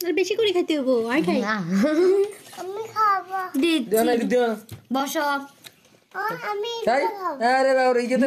আর বেশি করে খেতে হব আর খাই? আমি খাব। দিও না দিও বসো আমি আরে বাবা এই যে তো